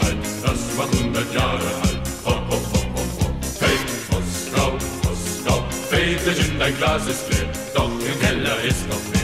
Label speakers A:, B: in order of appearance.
A: Zeit, das war hundert Jahre alt. Hopp, hopp, hopp, hopp, hopp. Hey, Moskau, Moskau, in dein Glas ist leer, doch im Keller ist noch mehr.